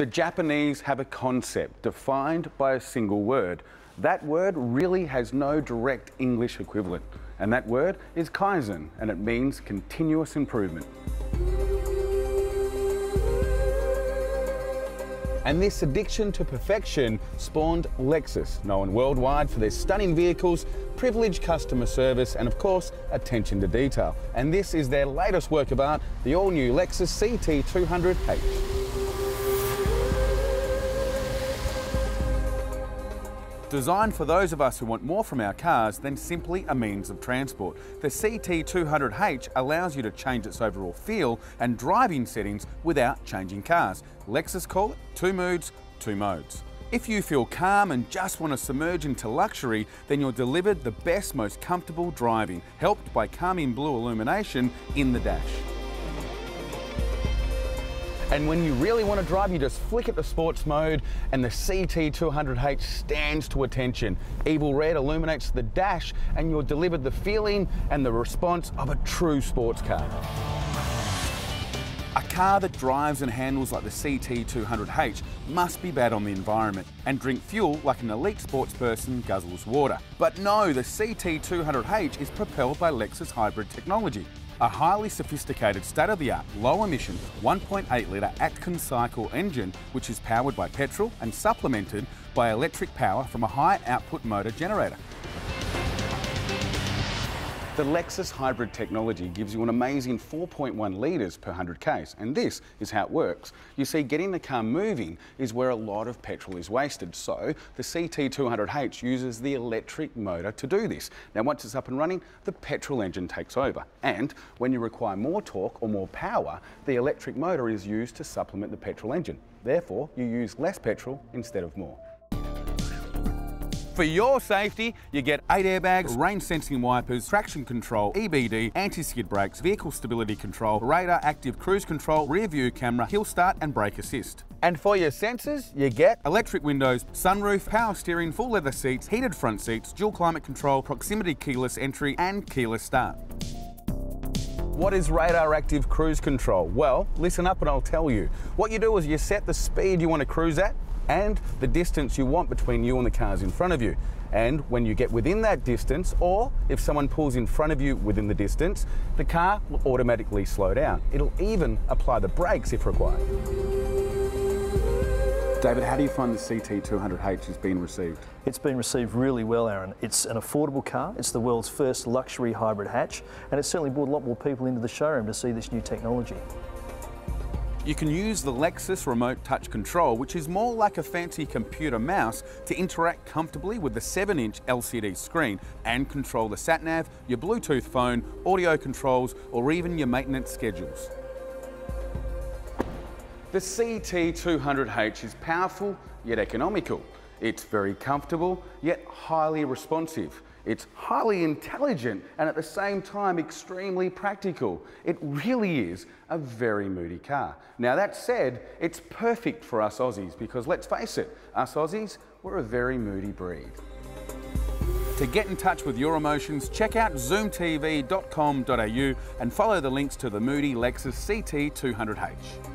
The Japanese have a concept defined by a single word. That word really has no direct English equivalent. And that word is Kaizen, and it means continuous improvement. And this addiction to perfection spawned Lexus, known worldwide for their stunning vehicles, privileged customer service, and of course, attention to detail. And this is their latest work of art, the all new Lexus CT200H. Designed for those of us who want more from our cars than simply a means of transport. The CT200H allows you to change its overall feel and driving settings without changing cars. Lexus call it two moods, two modes. If you feel calm and just want to submerge into luxury, then you're delivered the best, most comfortable driving, helped by calming blue illumination in the dash. And when you really want to drive, you just flick it to sports mode and the CT200H stands to attention. Evil Red illuminates the dash and you're delivered the feeling and the response of a true sports car. A car that drives and handles like the CT200H must be bad on the environment and drink fuel like an elite sports person guzzles water. But no, the CT200H is propelled by Lexus hybrid technology a highly sophisticated state-of-the-art low-emission 1.8 litre Atkins cycle engine which is powered by petrol and supplemented by electric power from a high output motor generator. The Lexus hybrid technology gives you an amazing 4.1 litres per 100 k's, and this is how it works. You see, getting the car moving is where a lot of petrol is wasted, so the CT200H uses the electric motor to do this. Now, once it's up and running, the petrol engine takes over, and when you require more torque or more power, the electric motor is used to supplement the petrol engine. Therefore, you use less petrol instead of more. For your safety, you get eight airbags, rain sensing wipers, traction control, EBD, anti-skid brakes, vehicle stability control, radar active cruise control, rear view camera, hill start and brake assist. And for your sensors, you get electric windows, sunroof, power steering, full leather seats, heated front seats, dual climate control, proximity keyless entry and keyless start. What is radar active cruise control? Well, listen up and I'll tell you. What you do is you set the speed you want to cruise at, and the distance you want between you and the cars in front of you. And when you get within that distance, or if someone pulls in front of you within the distance, the car will automatically slow down. It'll even apply the brakes if required. David, how do you find the CT200H has been received? It's been received really well, Aaron. It's an affordable car. It's the world's first luxury hybrid hatch, and it's certainly brought a lot more people into the showroom to see this new technology. You can use the Lexus Remote Touch Control, which is more like a fancy computer mouse, to interact comfortably with the 7-inch LCD screen and control the sat-nav, your Bluetooth phone, audio controls, or even your maintenance schedules. The CT200H is powerful yet economical. It's very comfortable yet highly responsive. It's highly intelligent and at the same time extremely practical. It really is a very moody car. Now that said, it's perfect for us Aussies because let's face it, us Aussies, we're a very moody breed. To get in touch with your emotions, check out zoomtv.com.au and follow the links to the Moody Lexus CT200H.